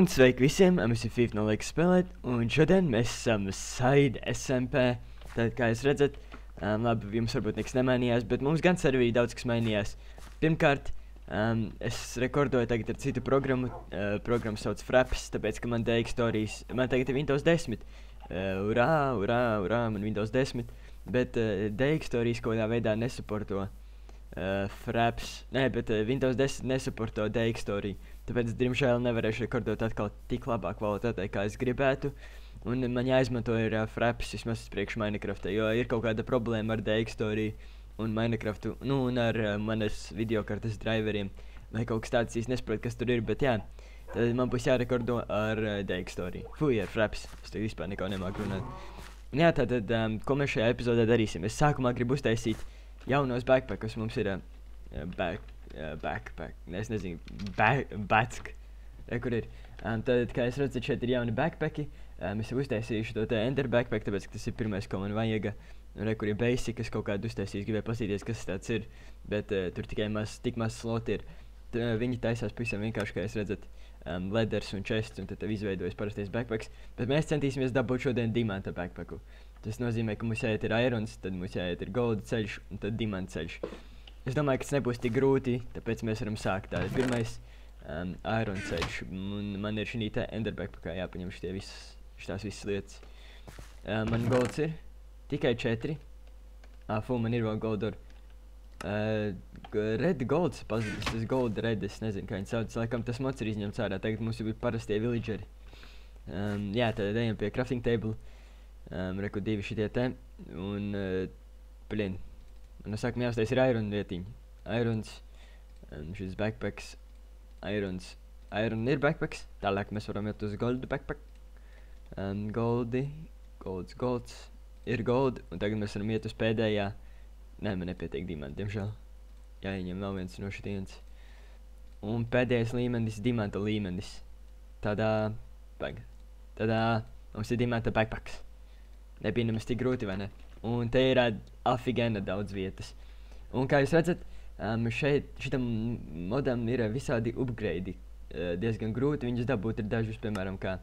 Un sveiki visiem! Mēs esam FIFA no Liekas spēlēt, un šodien mēs esam Side SMP. Tad, kā jūs redzat, um, labi, jums varbūt nekas nemainījās, bet mums gan serverī daudz kas mainījās. Pirmkārt, um, es rekordoju tagad ar citu programmu. Uh, programmu sauc Fraps, tāpēc, ka man DX storijas, man tagad ir Windows 10. Uh, urā, urā, urā, man Windows 10. Bet uh, DX storijas kaut kādā veidā nesaporto. Uh, Fraps, nē, bet uh, Windows 10 nesaporto DX storiju. Tāpēc, diemžēl, nevarēšu rekordot atkal tik labā kvalitātē, kā es gribētu. Un man jāizmanto ir uh, fraps vismaz priekš Minecraftā, jo ir kaut kāda problēma ar DX storiju un Minecraftu, nu, un ar uh, manas video kartes driveriem. Vai kaut kas tāds īsti nesaprotu, kas tur ir, bet jā. Tad man būs jārekordo ar uh, DX storiju. Fui, ar fraps. Es tur vispār neko nemāku runāt. Un jā, tātad, um, ko mēs šajā epizodē darīsim? Es sākumā gribu uztaisīt jaunos backpackus. Mums ir uh, back, uh, backpack, es nezinu, back, batsk. Re, kur ir? Um, tad, kā jūs redzat, šeit ir jauni backpacki. Um, es jau uztaisīšu to te ender backpack, tāpēc, ka tas ir pirmais, ko man vajag. Re, kur ir basic, es kaut kādu uztaisīju, gribēju paskatīties, kas tas ir. Bet uh, tur tikai maz, tik maz sloti ir. T, uh, viņi taisās pavisam vienkārši, kā jūs redzat, um, leders un chests, un tad tev izveidojas parastais backpacks. Bet mēs centīsimies dabūt šodien dimanta backpacku. Tas nozīmē, ka mums jāiet ir irons, tad mums jāiet ir golda ceļš un tad dimanta ceļš. Es domāju, ka tas nebūs tik grūti, tāpēc mēs varam sākt. Tā ir pirmais um, iron ceļš. Un man ir šī tā ender backpackā jāpaņem šitie visas, šitās visas lietas. Uh, man golds ir tikai četri. Ah, fu, man ir vēl golda. Uh, red golds pazudis, tas gold red, es nezinu, kā viņi sauc. Laikam tas mods ir izņemts ārā, tagad mums ir parastie villageri. Um, jā, tad ejam pie crafting table. Um, Reku divi šitie te. Un, uh, blin, man no sākuma jāuztais ir iron vietiņi. Irons, um, šis backpacks, irons. Iron ir backpacks, tālāk mēs varam iet uz gold backpack. Um, goldi, golds, golds, ir gold, un tagad mēs varam iet uz pēdējā. Nē, man nepietiek dimanti, diemžēl. Jāieņem vēl viens no šitienes. Un pēdējais līmenis, dimanta līmenis. Tādā, bag. Tādā mums ir dimanta backpacks. Nebija nemaz tik grūti, vai ne? Un te ir afigēna daudz vietas. Un kā jūs redzat, um, šeit šitam modam ir visādi upgrade. Uh, diezgan grūti viņus dabūt. Ir dažus, piemēram, kā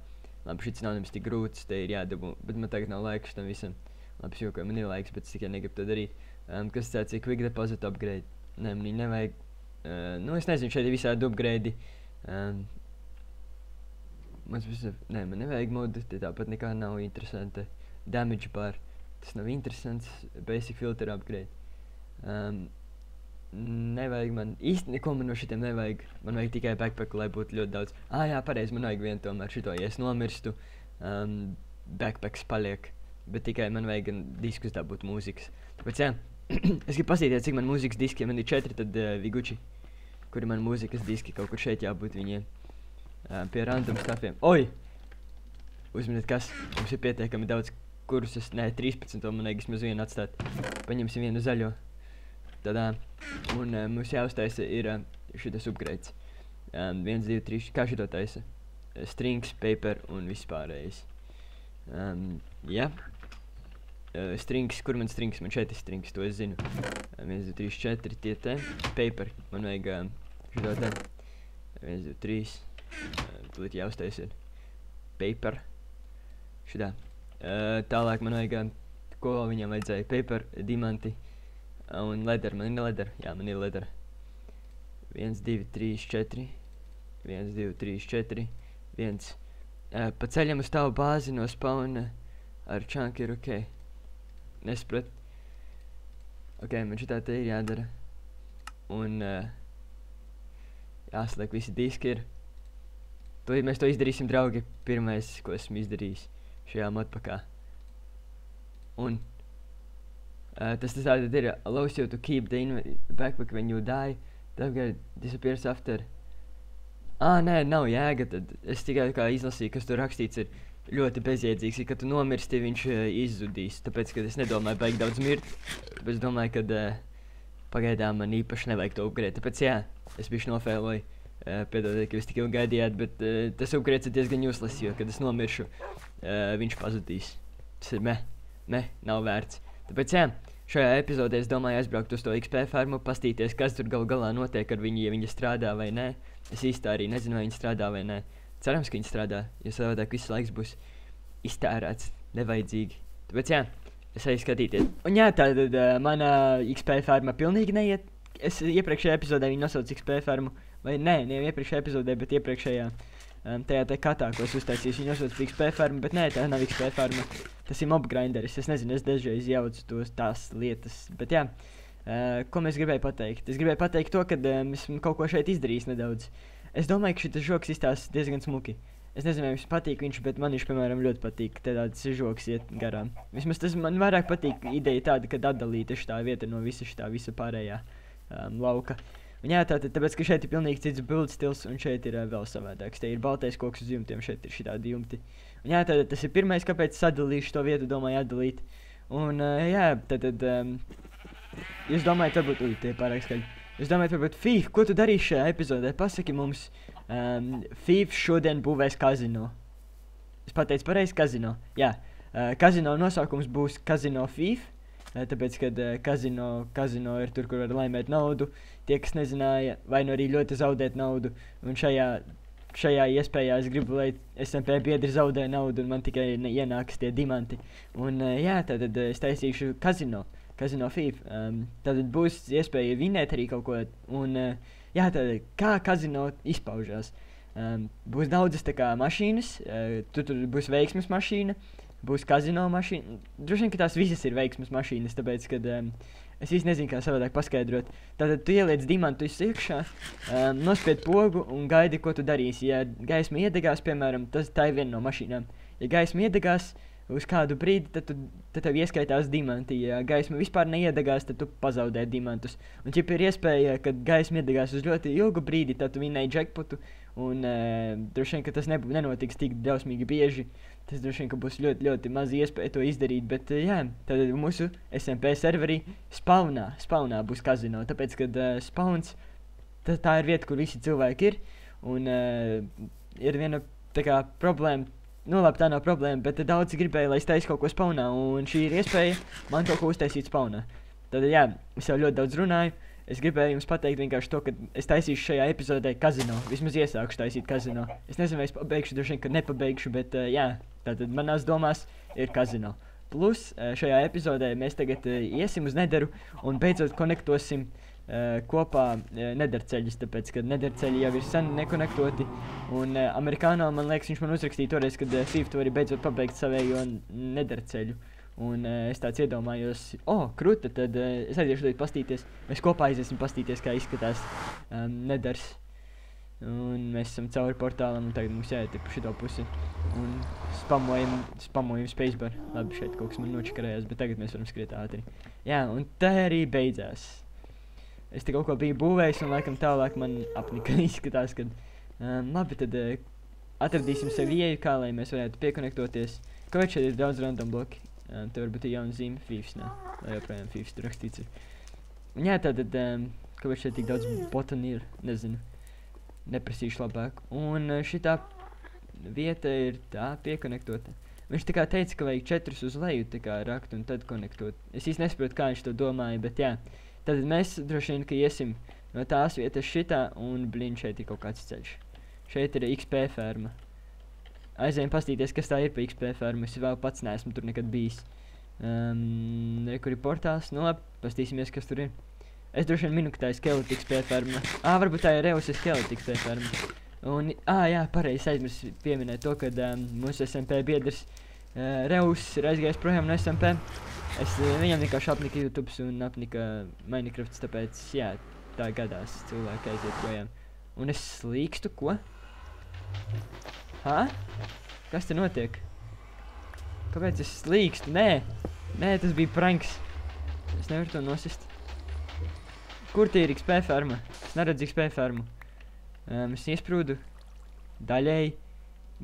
labi, šis nav nemaz tik grūts, te ir jādabū. Bet man tagad nav laiks tam visam. Labi, jau kā man ir laiks, bet es tikai negribu to darīt. Um, kas tāds ir quick deposit upgrade? Nē, man nevajag. Uh, nu, es nezinu, šeit ir visādi upgrade. Um, man visam, nē, man nevajag modu, te tāpat nekā nav interesanti. Damage bar, tas nav interesants. Basic filter upgrade. Um, nevajag man īsti neko man no šitiem nevajag. Man vajag tikai backpacku, lai būtu ļoti daudz. Ah, jā, pareizi, man vajag vienu tomēr šito, ja es nomirstu. Um, backpacks paliek. Bet tikai man vajag diskus dabūt mūzikas. Tāpēc, jā, es gribu paskatīties, cik man mūzikas diski, ja man ir četri, tad uh, Viguči, kuri man mūzikas diski kaut kur šeit jābūt viņiem. Uh, pie random stafiem. Oi! Uzminiet, kas mums ir pietiekami daudz kursus, nē, 13, to man vajag vismaz vienu atstāt. Paņemsim vienu zaļo. Tādā, un uh, mums jāuztaisa ir uh, šitas upgrades. Um, 1, 2, 3, kā šito taisa? Strings, paper un vispārējais. Um, jā. Uh, strings, kur man strings, man šeit ir strings, to es zinu. 1, 2, 3, 4, tie te, paper, man vajag uh, šo te. 1, 2, 3, uh, tūlīt jāuztais ir paper. Šitā. Uh, tālāk man vajag, uh, ko viņam vajadzēja, paper, diamanti uh, un leder, man ir leder, jā, man ir leder. 1, 2, 3, 4, 1, 2, 3, 4, 1. Uh, pa ceļam uz tavu bāzi no spawna ar čanku ir ok. Nesapratu. Ok, man šitā te ir jādara. Un uh, jāsliek visi diski ir. To, mēs to izdarīsim, draugi. Pirmais, ko esmu izdarījis šajā modpakā. Un uh, tas tātad ir allows you to keep the backpack when you die. Upgrade disappears after. Ah, nē, nav jēga. Tad es tikai kā izlasīju, kas tur rakstīts. Ir ļoti bezjēdzīgs. Ja, kad tu nomirsti, viņš uh, izzudīs. Tāpēc, ka es nedomāju, baigi daudz mirt. Es domāju, ka uh, pagaidām man īpaši nevajag to upgrade. Tāpēc, jā, es biju nofēloju. Uh, Piedodiet, ka jūs tik ilgi gaidījāt, bet uh, tas upgrades ir diezgan useless, jo, kad es nomiršu, uh, viņš pazudīs. Tas ir me, me, nav vērts. Tāpēc, jā, šajā epizodē es domāju aizbraukt uz to XP farmu, pastīties, kas tur gal galā notiek ar viņu, ja viņi strādā vai nē. Es īsti arī nezinu, vai viņi strādā vai nē. cerams, ka viņi strādā, jo savādāk viss laiks būs iztērēts nevajadzīgi. Tāpēc jā, es eju skatīties. Un jā, tā tad uh, mana XP farma pilnīgi neiet. Es iepriekšējā epizodē viņu nosaucu XP farmu, vai nē, ne iepriekšējā epizodē, bet iepriekšējā. Um, tajā te katā, ko es uztaisīju, viņa nosauca XP farmu, bet nē, tā nav XP farma. Tas ir mob grinderis. Es nezinu, es dažreiz jaucu tos tās lietas, bet jā. Uh, ko mēs gribējām pateikt? Es gribēju pateikt to, ka um, esmu kaut ko šeit izdarījis nedaudz. Es domāju, ka šis joks izstāsta diezgan smuki. Es nezinu, vai jums patīk viņš, bet man viņš, piemēram, ļoti patīk, tāds joks iet garām. Vismaz tas man vairāk patīk ideja tāda, ka atdalīta šī vieta no visa šī visa pārējā um, lauka. Jā, tātad, tāpēc, ka šeit ir pilnīgi cits build stils, un šeit ir uh, vēl savādāks. Te ir baltais koks uz jumtiem, šeit ir šitādi jumti. Un jā, tātad tas ir pirmais, kāpēc sadalīšu to vietu, domāju atdalīt. Un uh, jā, tātad, um, jūs domājat, varbūt, ui, tie pārāk skaļi. Jūs domājat, varbūt, Fīf, ko tu darīsi šajā epizodē? Pasaki mums, um, Fīf šodien būvēs kazino. Es pateicu pareizi kazino. Jā, uh, kazino nosaukums būs Kazino Fīf. Uh, tāpēc, kad uh, kazino, kazino ir tur, kur var laimēt naudu. Tie, kas nezināja, vai nu arī ļoti zaudēt naudu. Un šajā, šajā iespējā es gribu, lai SMP biedri zaudē naudu, un man tikai ienāks tie diamanti. Un uh, jā, tad uh, es taisīšu kazino. Kazino FIFA. Um, tad būs iespēja vinēt arī kaut ko. Un, uh, jā, tad kā kazino izpaužās. Um, būs daudzas tā kā mašīnas, uh, tur, tur būs veiksmes mašīna, būs kazino mašīna. Droši vien, ka tās visas ir veiksmes mašīnas, tāpēc, kad um, es īsti nezinu, kā savādāk paskaidrot. Tātad tu ieliec diamantu iekšā, um, nospied pogu un gaidi, ko tu darīsi. Ja gaisma iedegās, piemēram, tas tā ir viena no mašīnām. Ja gaisma iedegās, uz kādu brīdi, tad, tu, tad tev ieskaitās diamanti. Ja gaisma vispār neiedegās, tad tu pazaudē diamantus. Un, ja ir iespēja, ka gaisma iedegās uz ļoti ilgu brīdi, tad tu vinēji jackpotu. Un uh, droši vien, tas nebūs, nenotiks tik drausmīgi bieži. Tas droši vien, būs ļoti, ļoti maz iespēja to izdarīt. Bet, uh, jā, tad mūsu SMP serverī spawnā, spawnā būs kazino. Tāpēc, kad uh, spawns, tā ir vieta, kur visi cilvēki ir. Un uh, ir viena kā, problēma Nu, labi, tā nav problēma, bet daudz gribēja, lai es taisu kaut ko spawnā, un šī ir iespēja man kaut ko uztaisīt spawnā. Tad, jā, es jau ļoti daudz runāju. Es gribēju jums pateikt vienkārši to, ka es taisīšu šajā epizodē kazino. Vismaz iesākšu taisīt kazino. Es nezinu, vai es pabeigšu, droši vien, ka nepabeigšu, bet uh, jā, tātad manās domās ir kazino. Plus uh, šajā epizodē mēs tagad uh, iesim uz nederu un beidzot konektosim kopā uh, nederceļus, tāpēc, ka nederceļi jau ir sen nekonektoti. Un uh, amerikānā, man liekas, viņš man uzrakstīja toreiz, kad FIFA to arī beidzot pabeigt savējo nederceļu. Un es tāds iedomājos, oh, krūta, tad es aiziešu šeit pastīties. Mēs kopā aiziesim pastīties, kā izskatās um, nedars. Un mēs esam cauri portālam, un tagad mums jāiet pa šito pusi. Un spamojam, spamojam spacebar. Labi, šeit kaut kas man nočakarējās, bet tagad mēs varam skriet ātri. Jā, un tā arī beidzās es te kaut ko biju būvējis, un laikam tālāk man apnika izskatās, ka um, labi, tad uh, atradīsim sev ieju, kā lai mēs varētu piekonektoties. Kāpēc šeit ir daudz random bloki? Um, te varbūt ir jauna zīme, Fīfs, nē, lai joprojām Fīfs tur rakstīts ir. Un jā, tātad, um, kāpēc šeit tik daudz botani ir, nezinu, neprasīšu labāk. Un uh, šitā vieta ir tā piekonektota. Viņš tā kā teica, ka vajag četrus uz leju tā kā rakt un tad konektot. Es īsti nesaprotu, kā viņš to domāja, bet jā. Uh, Tad mēs droši vien, ka iesim no tās vietas šitā, un blīn šeit ir kaut kāds ceļš. Šeit ir XP ferma. Aizējām pastīties, kas tā ir pa XP fermu. Es vēl pats neesmu tur nekad bijis. Um, ne, kur ir portāls? Nu labi, pastīsimies, kas tur ir. Es droši vien minu, ka tā ir skeleta XP ferma. Ā, varbūt tā ir Reus skeleta XP ferma. Un, ā, jā, pareizi aizmirs pieminēt to, ka um, mūsu SMP biedrs uh, Reus ir aizgājis projām no SMP. Es eh, viņam vienkārši apnika YouTube un apnika Minecraft, tāpēc, jā, tā gadās cilvēki aiziet projām. Un es slīkstu, ko? Hā? Kas te notiek? Kāpēc es slīkstu? Nē! Nē, tas bija pranks. Es nevaru to nosist. Kur tie ir XP ferma? Es neredzu XP fermu. Um, es iesprūdu. Daļēji.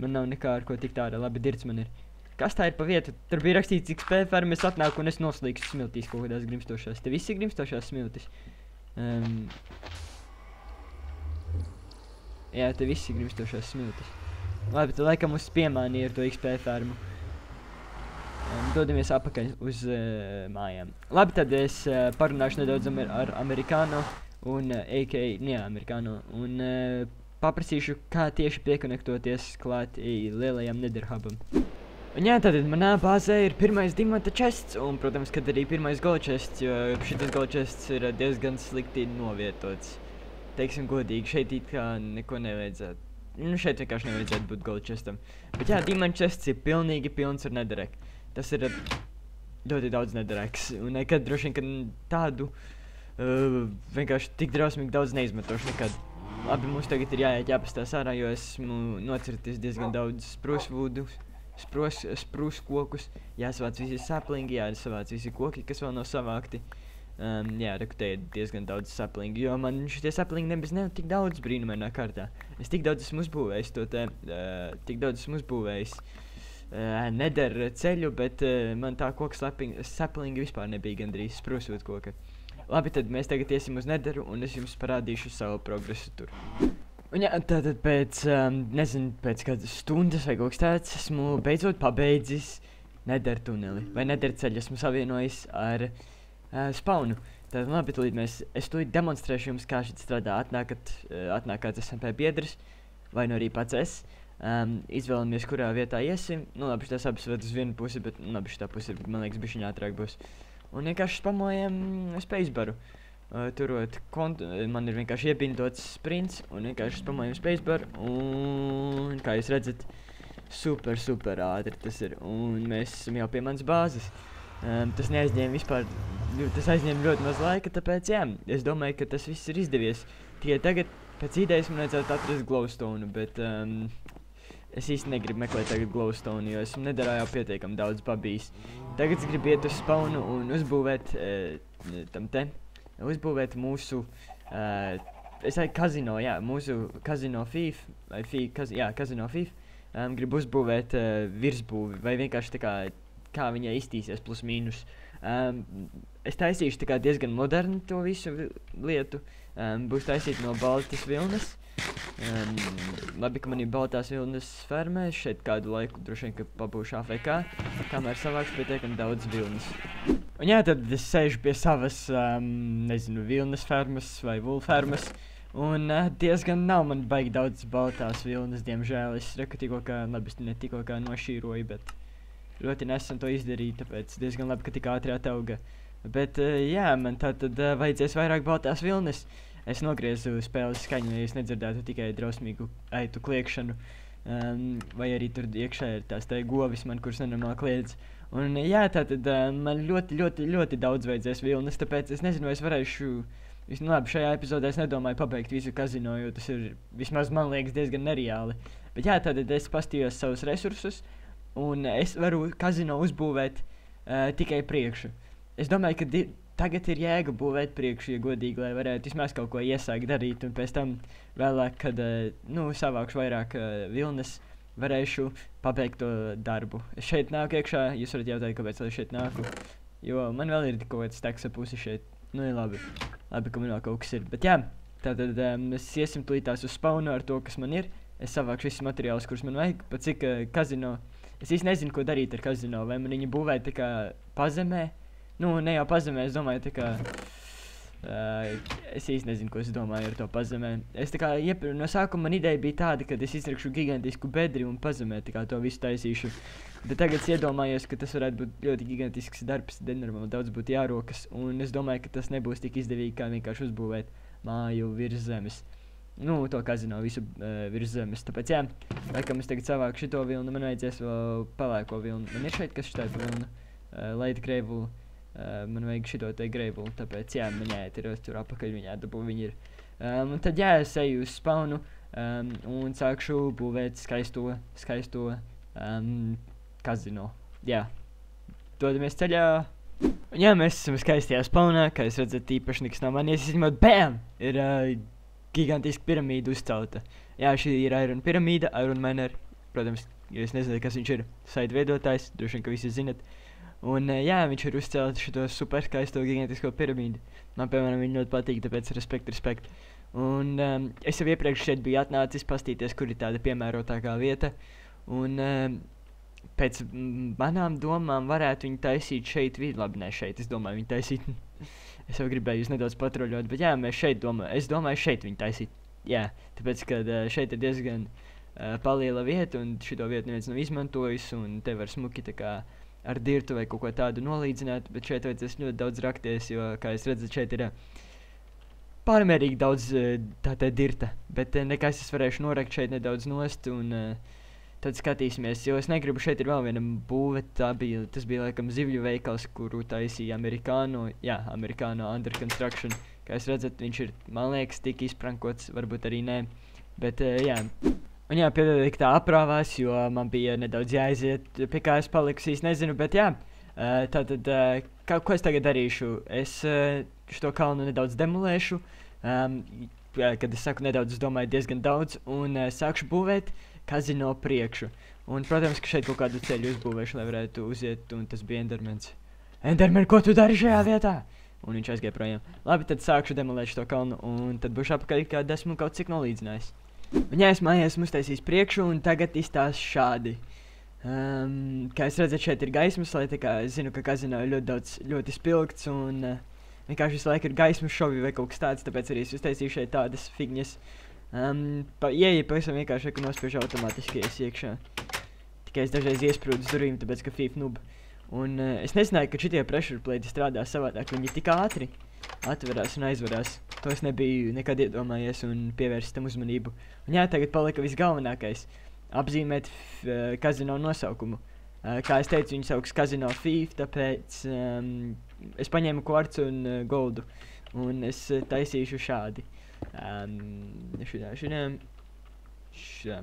Man nav nekā ar ko tikt ārā. Labi, dirts man ir. Kas tā ir pa vietu? Tur bija rakstīts, cik spēļu es atnāku un es noslīgstu smiltīs kaut kādās grimstošās. Te visi ir grimstošās smiltis. Um, jā, te visi ir grimstošās smiltis. Labi, tad laikam mums piemānīja ar to XP fermu. Um, dodamies apakaļ uz uh, mājām. Labi, tad es uh, parunāšu nedaudz amer ar amerikāno un uh, AK, ne, amerikāno. Un uh, paprasīšu, kā tieši piekonektoties klāt lielajam nederhubam. Un jā, tātad manā bāzē ir pirmais dimanta chests, un, protams, kad arī pirmais gold chests, jo šitas gold chests ir diezgan slikti novietots. Teiksim godīgi, šeit it kā neko nevajadzētu. Nu, šeit vienkārši nevajadzētu būt gold chestam. Bet jā, dimanta chests ir pilnīgi pilns ar nedereku. Tas ir ļoti daudz nedereks, un nekad droši vien, kad tādu uh, vienkārši tik drausmīgi daudz neizmetošu nekad. Labi, mums tagad ir jāiet jāpastās ārā, jo esmu nocirtis diezgan daudz sprūsvūdus sprūs kokus, jāsavāc visi saplingi, jāsavāc visi koki, kas vēl nav savākti. Um, jā, ir diezgan daudz saplingi, jo man šitie saplingi nebija ne tik daudz brīnumainā kārtā. Es tik daudz esmu uzbūvējis to te, uh, tik daudz esmu uzbūvējis. Uh, nedara ceļu, bet uh, man tā koka saplingi vispār nebija gandrīz sprūsot koka. Labi, tad mēs tagad iesim uz nedaru, un es jums parādīšu savu progresu tur. Un jā, tātad pēc, um, nezinu, pēc kādas stundas vai kaut kas tāds, esmu beidzot pabeidzis nederu tuneli. Vai nederu ceļu esmu savienojis ar uh, spaunu. Tad labi, tūlīt mēs, es tūlīt demonstrēšu jums, kā šis strādā. Atnākat, uh, atnāk kāds SMP biedrs, vai nu arī pats es. Um, izvēlamies, kurā vietā iesim. Nu, labi, tas abas ved uz vienu pusi, bet, nu, labi, šitā puse, man liekas, bišķiņā ātrāk būs. Un vienkārši spamojam spacebaru. Uh, turot kontu, man ir vienkārši iepindots sprints un vienkārši spamojam spacebar un, kā jūs redzat, super, super ātri tas ir. Un mēs esam jau pie manas bāzes. Um, tas neaizņēma vispār, tas aizņēma ļoti maz laika, tāpēc, jā, es domāju, ka tas viss ir izdevies. Tikai tagad, pēc idejas, man vajadzētu atrast glowstone, bet um, es īsti negribu meklēt tagad glowstone, jo esmu nedarā jau pietiekami daudz babīs. Tagad es gribu iet uz spawnu un uzbūvēt uh, tam te uzbūvēt mūsu, uh, es teiktu, kazino, jā, mūsu kazino FIF, vai FIF, kaz, jā, kazino FIF, um, gribu uzbūvēt uh, virsbūvi, vai vienkārši tā kā, kā viņai iztīsies plus mīnus. Um, es taisīšu tā kā diezgan modernu to visu lietu, um, būs taisīt no baltas vilnas. Um, labi, ka man ir baltās vilnas fermē, šeit kādu laiku droši vien, pabūšu AFK, kamēr savāks pietiekami daudz vilnas. Un jā, tad es sēžu pie savas, um, nezinu, vilnas fermas vai vulfermas, un uh, diezgan nav man baigi daudz baltās vilnas, diemžēl. Es reku tikko kā, labi, es ne tikko kā nošīroju, bet ļoti nesen to izdarīju, tāpēc diezgan labi, ka tik ātri atauga. Bet, uh, jā, man tā tad uh, vajadzēs vairāk baltās vilnas. Es nogriezu spēles skaņu, lai es nedzirdētu tikai drausmīgu aitu kliekšanu. Um, vai arī tur iekšā ir tās tā govis, man, kuras nenormāli kliedz. Un, jā, tā tad uh, man ļoti, ļoti, ļoti daudz vajadzēs vilnas, tāpēc es nezinu, vai es varēšu. Nu, labi, šajā epizodē es nedomāju pabeigt visu kazino, jo tas ir vismaz man liekas diezgan nereāli. Bet jā, tad es pastījos savus resursus, un es varu kazino uzbūvēt uh, tikai priekšu. Es domāju, ka tagad ir jēga būvēt priekšu, ja godīgi, lai varētu vismaz kaut ko iesākt darīt, un pēc tam vēlāk, kad uh, nu, savākšu vairāk uh, vilnas, varēšu pabeigt to darbu. Es šeit nāku iekšā, jūs varat jautāt, kāpēc es šeit nāku, jo man vēl ir kaut kāds teksta pusi šeit. Nu, ir labi, labi, ka man vēl kaut kas ir. Bet jā, tātad um, mēs iesim tulītās uz spaunu ar to, kas man ir. Es savākšu visus materiālus, kurus man vajag, pat cik uh, kazino. Es īsti nezinu, ko darīt ar kazino, vai man viņu būvēt tā kā pazemē, Nu, ne jau pazemē, es domāju, tā kā. Uh, es īsti nezinu, ko es domāju ar to pazemē. Es tā kā iepir, no sākuma man ideja bija tāda, ka es izrakšu gigantisku bedri un pazemē to visu taisīšu. Bet tagad es iedomājos, ka tas varētu būt ļoti gigantisks darbs, nenormāli daudz būtu jārokas. Un es domāju, ka tas nebūs tik izdevīgi, kā vienkārši uzbūvēt māju virs zemes. Nu, to kazino visu uh, virs zemes. Tāpēc, jā, laikam es tagad savāku šito vilnu, man vajadzēs vēl pelēko vilnu. Man ir šeit kas štāda vilna, uh, Leita Kreivula. Uh, man vajag šo te greibulu, tāpēc jā, man jāiet ir tur apakaļ, viņa dabū viņa ir. Um, tad jā, es eju uz spaunu um, un sākšu būvēt skaisto, skaisto um, kazino. Jā, dodamies ceļā. Un jā, mēs esam skaistajā spaunā, kā jūs redzat, īpaši nekas nav manies, izņemot BAM! Ir uh, gigantiska piramīda uzcelta. Jā, šī ir Iron piramīda, Iron Manor. Protams, ja jūs nezināt, kas viņš ir, saita veidotājs, droši vien, ka visi zinat. Uh, Un, uh, jā, viņš ir uzcēlis šo superskaisto gigantisko piramīdu. Man, piemēram, viņa ļoti patīk, tāpēc respekt, respekt. Un um, es jau iepriekš šeit biju atnācis pastīties, kur ir tāda piemērotākā vieta. Un um, pēc manām domām varētu viņu taisīt šeit. Labi, ne šeit, es domāju, viņu taisīt. es jau gribēju jūs nedaudz patruļot, bet jā, mēs šeit domājam. Es domāju, šeit viņu taisīt. jā, tāpēc, ka uh, šeit ir diezgan uh, paliela vieta, un šo vietu neviens nav izmantojis, un te var smuki tā kā ar dirtu vai kaut ko tādu nolīdzināt, bet šeit vajadzēs ļoti daudz rakties, jo, kā jūs redzat, šeit ir uh, pārmērīgi daudz uh, tā tā dirta, bet uh, nekas es varēšu norakt šeit nedaudz nost, un tad skatīsimies, jo es negribu, šeit ir vēl viena būve, tā bija, tas bija laikam zivju veikals, kuru taisīja Amerikāno, jā, Amerikāno Under Construction, kā jūs redzat, viņš ir, man liekas, tik izprankots, varbūt arī nē, bet jā. Un jā, piedodiet, tā aprāvās, jo man bija nedaudz jāiziet, pie kā es paliku, es nezinu, bet jā, uh, tātad, uh, kā, ko es tagad darīšu? Es uh, šo kalnu nedaudz demolēšu, um, kad es saku nedaudz, es domāju diezgan daudz, un uh, sākšu būvēt kazino priekšu. Un, protams, ka šeit kaut kādu ceļu uzbūvēšu, lai varētu uziet, un tas bija Endermans. Enderman, ko tu dari šajā vietā? Un viņš aizgāja projām. Labi, tad sākšu demolēt šo kalnu, un tad būšu apakaļ, kad esmu kaut cik nolīdzinājis. Un jā, es mājās esmu uztaisījis priekšu, un tagad izstāstu šādi. Um, kā jūs redzat, šeit ir gaismas, lai tā kā es zinu, ka kazino ir ļoti daudz, ļoti spilgts, un uh, vienkārši visu laiku ir gaismas šovi vai kaut kas tāds, tāpēc arī es uztaisīju šeit tādas figņas. Um, pa, ieeja pavisam vienkārši, ka nospiež automātiski ies iekšā. Tikai es dažreiz iesprūdu durvīm, tāpēc, ka FIFA nub. Un uh, es nezināju, ka šitie pressure plate strādā savādāk, viņi tik ātri atverās un aizverās. To es nebiju nekad iedomājies un pievērst tam uzmanību. Un jā, tagad palika visgalvenākais - apzīmēt uh, kazino nosaukumu. Uh, kā es teicu, viņi sauc kazino FIF, tāpēc um, es paņēmu kvarcu un uh, goldu. Un es uh, taisīšu šādi. Um, šitā, šitā, šitā.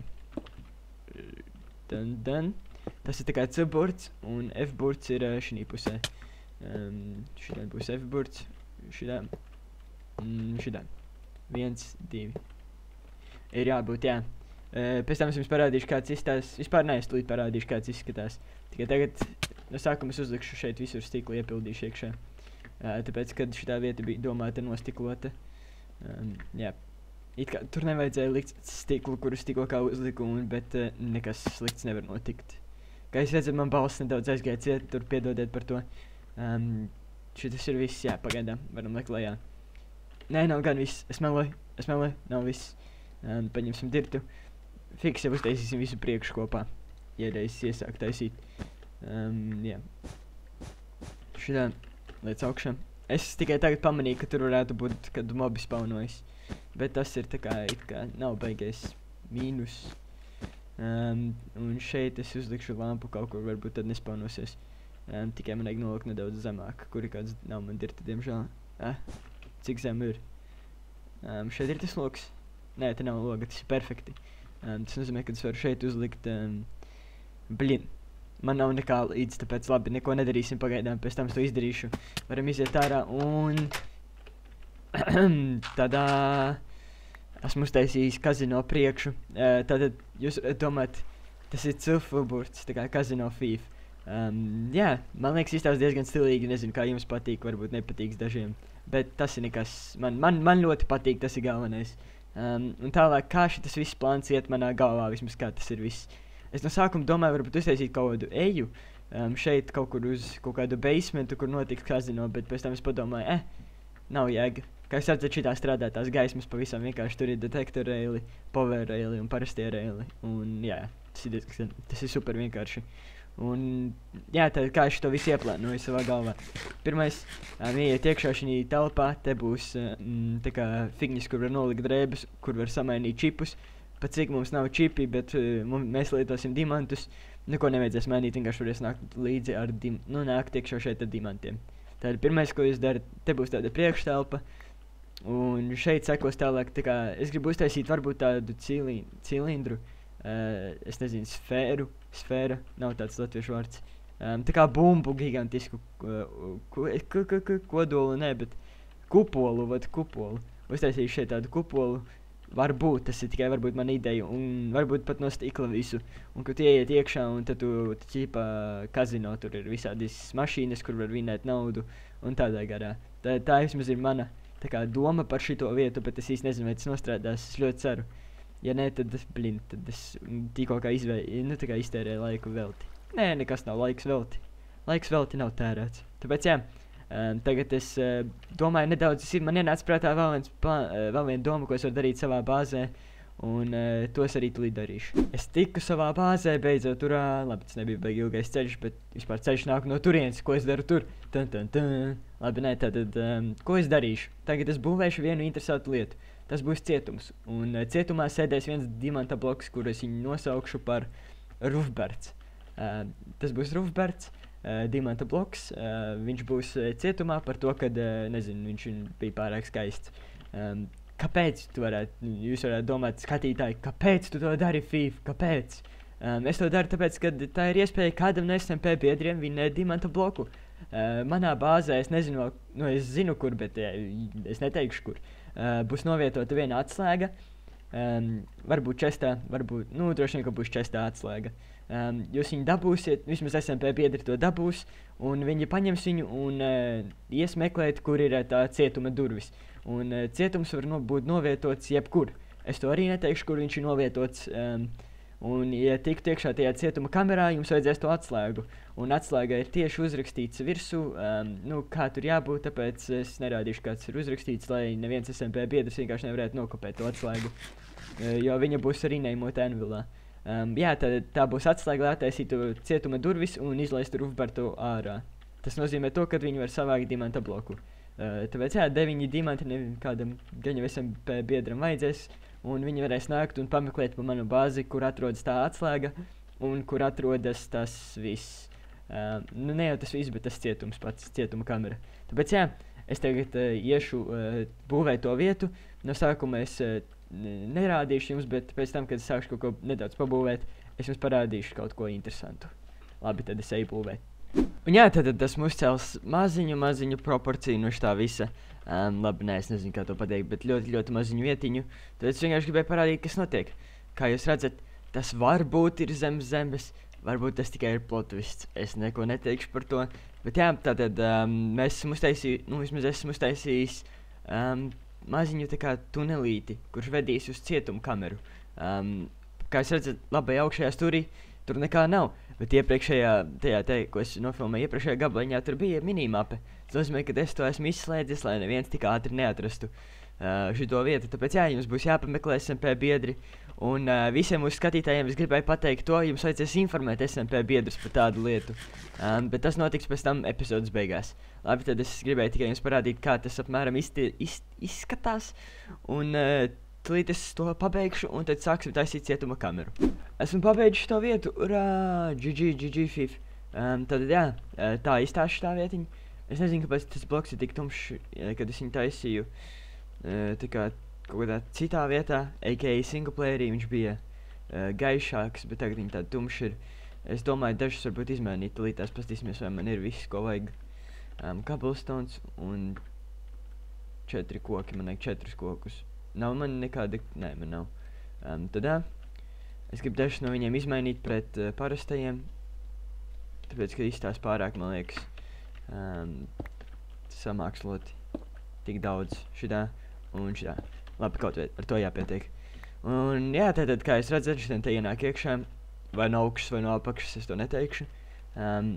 Dan, dan. Tas ir tikai C burts, un F burts ir uh, šī pusē. Um, šitā būs F burts, šitā. Mm, šitā. Viens, divi. Ir jābūt, jā. Uh, pēc tam es jums parādīšu, kāds izskatās. Vispār nē, es tūlīt parādīšu, kāds izskatās. Tikai tagad no sākuma es uzlikšu šeit visur stiklu iepildīšu iekšā. Uh, tāpēc, kad šitā vieta bija domāta nostiklota. Um, jā. It kā tur nevajadzēja likt stiklu, kurus tikko kā uzliku, un, bet uh, nekas slikts nevar notikt. Kā jūs redzat, man balss nedaudz aizgāja ciet, tur piedodiet par to. Um, Šis ir viss, jā, pagaidām, varam likt lejā. Nē, nav gan viss, es meloju, es meloju, nav viss. Um, paņemsim dirtu. Fiks jau uztaisīsim visu priekšu kopā, ja reiz iesāk taisīt. Um, jā. Šitā, līdz augšām. Es tikai tagad pamanīju, ka tur varētu būt, kad mobi spaunojas. Bet tas ir tā kā, it kā nav beigais mīnus. Um, un šeit es uzlikšu lampu kaut kur, varbūt tad nespaunosies. Um, tikai man vajag nolikt nedaudz zemāk, kur ir kāds nav man dirta, diemžēl. Eh, cik zem ir? Um, šeit ir tas loks. Nē, te nav loga, tas ir perfekti. Um, tas nozīmē, ka es varu šeit uzlikt, um, blin. Man nav nekā līdz, tāpēc labi, neko nedarīsim pagaidām, pēc tam es to izdarīšu. Varam iziet ārā un... Tādā... Esmu uztaisījis kazino priekšu. Uh, tātad jūs domājat, tas ir cilfuburts, tā kā kazino FIF. Um, jā, man liekas, izstāsta diezgan stilīgi. Nezinu, kā jums patīk, varbūt nepatīk dažiem. Bet tas ir nekas. Man, man, man ļoti patīk, tas ir galvenais. Um, un tālāk, kā šis viss plāns iet manā galvā, vismaz kā tas ir viss. Es no sākuma domāju, varbūt uztaisīt kaut kādu eju. Um, šeit kaut kur uz kaut kādu basementu, kur notiks kazino, bet pēc tam es padomāju, eh, nav jēga. Kā jūs redzat, šī strādā tās gaismas pavisam vienkārši tur ir detektora reili, power reili un parastie reili. Un jā, tas ir, diezgan, tas ir super vienkārši. Un, jā, tad kā es to visu ieplānoju savā galvā. Pirmais, um, ieiet iekšā šī telpā, te būs um, tā kā figņas, kur var nolikt drēbes, kur var samainīt čipus. Pat cik mums nav čipi, bet uh, mums, mēs lietosim diamantus. Neko nevajadzēs mainīt, vienkārši varēs nākt līdzi ar, dim nu, nākt iekšā šeit ar dimantiem. Tad pirmais, ko jūs darat, te būs tāda priekštelpa. Un šeit sekos tālāk, tā kā es gribu uztaisīt varbūt tādu cilī, cilindru, uh, es nezinu, sfēru, sfēra, nav tāds latviešu vārds. Um, tā kā bumbu gigantisku uh, ko, ko, ko, ko, kodolu, ne, bet kupolu, vad kupolu. Uztaisīšu šeit tādu kupolu, varbūt tas ir tikai varbūt man ideja, un varbūt pat no stikla visu. Un, kad ieiet iekšā, un tad tu ķīpa kazino, tur ir visādas mašīnas, kur var vinēt naudu, un tādā garā. Tā, tā vismaz ir mana kā, doma par šo vietu, bet es īsti nezinu, vai tas nostrādās. Es ļoti ceru. Ja nē, tad es blinu, tad es tikko kā izvēlēju, nu, tā kā iztērēju laiku velti. Nē, nekas nav laiks velti. Laiks velti nav tērēts. Tāpēc, jā, Um, tagad es uh, domāju, nedaudz, es, man ienāca prātā vēl, viens, uh, vēl viena doma, ko es varu darīt savā bāzē. Un uh, to es arī tulīt darīšu. Es tiku savā bāzē, beidzot tur, labi, tas nebija baigi ilgais ceļš, bet vispār ceļš nāk no turienes, ko es daru tur. Tun, tun, tun. Labi, nē, tad, um, ko es darīšu? Tagad es būvēšu vienu interesantu lietu. Tas būs cietums. Un uh, cietumā sēdēs viens dimanta bloks, kur es viņu nosaukšu par Rufberts. Uh, tas būs Rufberts. Uh, Dimanta bloks. Uh, viņš būs uh, cietumā par to, ka uh, nezinu, viņš bija pārāk skaists. Um, kāpēc tu varētu, jūs varētu domāt, skatītāji, kāpēc tu to dari, FIFA? Kāpēc? Um, es to daru tāpēc, ka tā ir iespēja kādam no SMP biedriem vinēt dimanta bloku. Uh, manā bāzē es nezinu, nu, es zinu, kur, bet uh, es neteikšu, kur. Uh, būs novietota viena atslēga. Um, varbūt čestā, varbūt, nu, droši vien, ka būs čestā atslēga. Um, jūs viņu dabūsiet, vismaz SMP biedri to dabūs, un viņi paņems viņu un uh, ies meklēt, kur ir uh, tā cietuma durvis. Un uh, cietums var no, būt novietots jebkur. Es to arī neteikšu, kur viņš ir novietots. Um, un, ja tiktu iekšā tajā cietuma kamerā, jums vajadzēs to atslēgu. Un atslēga ir tieši uzrakstīts virsū, um, nu, kā tur jābūt. Tāpēc es nerādīšu, kāds ir uzrakstīts, lai neviens SMP biedrs vienkārši nevarētu nokopēt to atslēgu. Uh, jo viņa būs arī neimota envilā. Um, jā, tā, tā būs atslēga, lai attaisītu cietuma durvis un izlaistu Rufbertu ārā. Tas nozīmē to, ka viņi var savākt dimanta bloku. Uh, tāpēc, jā, deviņi diamanti kādam gaņa visam biedram vajadzēs, un viņi varēs nākt un pameklēt pa manu bāzi, kur atrodas tā atslēga un kur atrodas tas viss. Uh, nu, ne jau tas viss, bet tas cietums pats, cietuma kamera. Tāpēc, jā, es tagad uh, iešu uh, būvēt to vietu. No sākuma es uh, nerādīšu jums, bet pēc tam, kad es sākšu kaut ko nedaudz pabūvēt, es jums parādīšu kaut ko interesantu. Labi, tad es eju būvēt. Un jā, tad, tad esmu uzcēlis maziņu, maziņu proporciju no tā visa. Um, labi, nē, es nezinu, kā to pateikt, bet ļoti, ļoti maziņu vietiņu. Tad es vienkārši gribēju parādīt, kas notiek. Kā jūs redzat, tas varbūt ir zem zemes, varbūt tas tikai ir plotvists. Es neko neteikšu par to. Bet jā, tātad um, mēs esam uztaisījuši, nu, vismaz esmu uztaisījis um, maziņu kā, tunelīti, kurš vedīs uz cietumu kameru. Um, kā jūs redzat, labajā augšējā stūrī tur nekā nav. Bet iepriekšējā, tajā, te, ko es nofilmēju, iepriekšējā gabaliņā tur bija minimapa. Tas nozīmē, ka es to esmu izslēdzis, lai neviens tik ātri neatrastu uh, šo vietu. Tāpēc jā, jums būs jāpameklē SMP biedri. Un uh, visiem mūsu skatītājiem es gribēju pateikt to, jums vajadzēs informēt SMP biedrus par tādu lietu. Um, bet tas notiks pēc tam epizodes beigās. Labi, tad es gribēju tikai jums parādīt, kā tas apmēram izti, iz, izskatās. Un uh, tūlīt es to pabeigšu, un tad sāksim taisīt cietuma kameru. Esmu pabeidzis šo vietu, urā, GG, GG, FIF. Um, tad jā, tā izstāšu tā vietiņa. Es nezinu, kāpēc tas bloks ir tik tumšs, kad es viņu taisīju. Uh, tā kā kaut kādā citā vietā, a.k.a. singleplayerī, viņš bija uh, gaišāks, bet tagad viņa tāda tumša ir. Es domāju, dažus varbūt izmainīt, tūlīt tās pastīsimies, vai man ir viss, ko vajag. Um, Cobblestones un četri koki, man vajag četrus kokus. Nav man nekāda, nē, man nav. Um, tad, jā, es gribu dažus no viņiem izmainīt pret uh, parastajiem, tāpēc, ka izstās pārāk, man liekas, um, samāksloti tik daudz šitā un šitā. Labi, kaut vai ar to jāpietiek. Un, jā, tātad, kā jūs redzat, šitien te ienāk iekšā, vai no augšas, vai no apakšas, es to neteikšu. Um,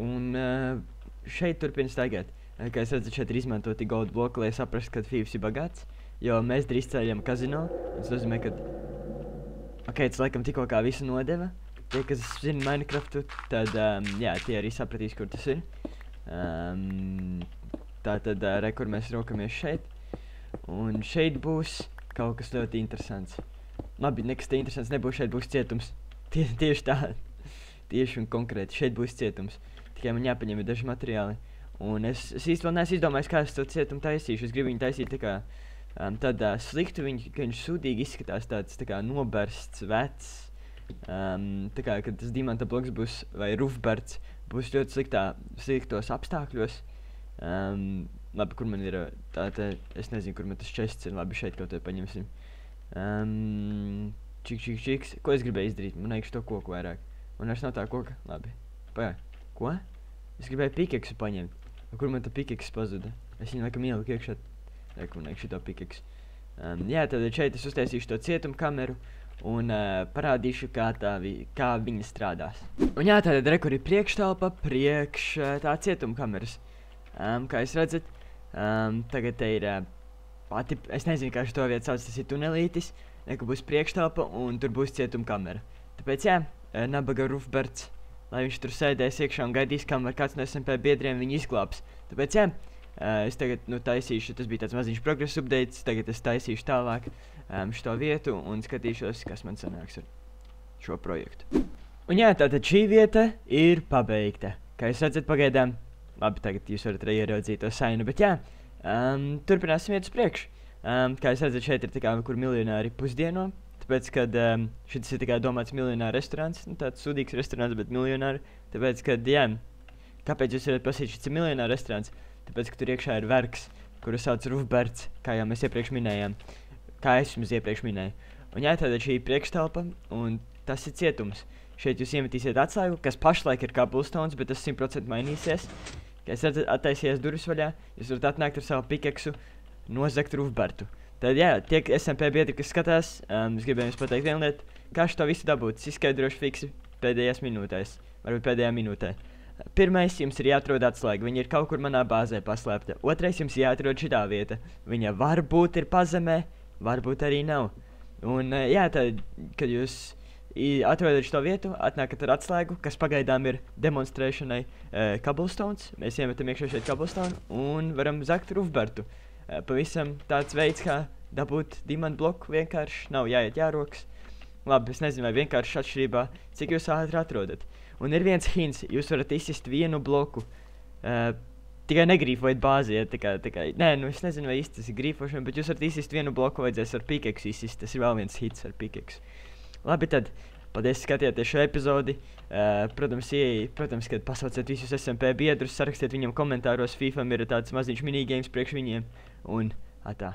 un uh, šeit turpina staigāt. Kā jūs redzat, šeit ir izmantoti gold bloki, lai saprastu, ka Fīvs ir bagāts. Jo mēs drīz ceļam kazino. Tas nozīmē, ka... Ok, tas laikam tikko kā visu nodeva. Tie, kas zina Minecraftu, tad, um, jā, tie arī sapratīs, kur tas ir. Um, tā tad, uh, re, kur mēs rokamies šeit. Un šeit būs kaut kas ļoti interesants. Labi, nekas te interesants nebūs, šeit būs cietums. Tie, tieši tā, tieši un konkrēti, šeit būs cietums. Tikai man jāpaņem ir daži materiāli. Un es, es īsti vēl neesmu izdomājis, kā es to cietumu taisīšu. Es gribu viņu taisīt tā kā um, tādā sliktu, viņ, ka viņš sūdīgi izskatās tāds tā kā nobersts, vecs. Um, tā kā, tas dimanta bloks būs, vai rufberts, būs ļoti sliktā, sliktos apstākļos. Um, Labi, kur man ir tā, tā, es nezinu, kur man tas čests ir. Labi, šeit kaut ko paņemsim. Um, čik, čik, čiks. Ko es gribēju izdarīt? Man vajag šo koku vairāk. Man vairs nav tā koka. Labi. Pagaid. Ko? Es gribēju pikeksu paņemt. Kur man tā pikeks pazuda? Es viņu laikam ieliku iekšā. Reku, man vajag šito pikeks. Um, jā, tad šeit es uztaisīšu to cietumu kameru un uh, parādīšu, kā, tā vi, kā viņa strādās. Un jā, tātad rekur ir priekštelpa priekš uh, tā cietuma kameras. Um, kā jūs redzat, um, tagad te ir uh, pati, es nezinu, kā šo vietu sauc, tas ir tunelītis, ka būs priekštelpa un tur būs cietuma kamera. Tāpēc, jā, uh, nabaga Rufberts, lai viņš tur sēdēs iekšā un gaidīs, kamēr kāds no SMP biedriem viņu izglābs. Tāpēc, jā, uh, es tagad nu, taisīšu, tas bija tāds maziņš progresa updates, tagad es taisīšu tālāk um, šo vietu un skatīšos, kas man sanāks ar šo projektu. Un jā, tātad šī vieta ir pabeigta. Kā jūs redzat, pagaidām, labi, tagad jūs varat arī ieraudzīt to sainu, bet jā, um, turpināsim iet uz priekšu. Um, kā jūs redzat, šeit ir tā kā, kur miljonāri pusdieno. Tāpēc, kad um, šis ir tikai domāts miljonāra restorāns, nu, tāds sūdīgs restorāns, bet miljonāri. Tāpēc, kad, jā, kāpēc jūs varat prasīt, šis ir miljonāra restorāns? Tāpēc, ka tur iekšā ir vergs, kuru sauc Rufberts, kā jau mēs iepriekš minējām, kā es jums iepriekš minēju. Un jā, tāda šī priekštelpa, un tas ir cietums. Šeit jūs iemetīsiet atslēgu, kas pašlaik ir kā pulstons, bet tas 100% mainīsies. Kad es attaisies durvis vaļā, jūs varat atnākt ar savu pikeksu, nozagt Rufbertu. Tad, jā, tie SMP biedri, kas skatās, um, es gribēju jums pateikt vienu lietu, kā šo visu dabūt. Es izskaidrošu fiksi pēdējās minūtēs, varbūt pēdējā minūtē. Pirmais, jums ir jāatrod atslēga. Viņa ir kaut kur manā bāzē paslēpta. Otrais, jums jāatrod šī vieta. Viņa varbūt ir pazemē, varbūt arī nav. Un, uh, jā, tad, kad jūs atrodat šo vietu, atnākat ar atslēgu, kas pagaidām ir demonstrēšanai uh, Kabelstones. Mēs iemetam iekšā šeit Kabelstone un varam zakt Rufbertu. Uh, pavisam tāds veids, kā dabūt diamantu bloku, vienkārši nav jāiet jārokas. Labi, es nezinu, vai vienkārši atšķirībā, cik jūs ātri atrodat. Un ir viens hints, jūs varat izsist vienu bloku. Uh, Tikai negrīfojiet bāzi, ja tā kā, tā kā, nē, nu es nezinu, vai īsti tas ir grīfošana, bet jūs varat izsist vienu bloku, vajadzēs ar pikeksu izsist, tas ir vēl viens hits ar pikeksu. Labi, tad paldies, ka skatījāties šo epizodi. Uh, protams, ieeja, protams, kad pasauciet visus SMP biedrus, sarakstiet viņiem komentāros. FIFA ir tāds maziņš minigāms priekš viņiem. Un tā.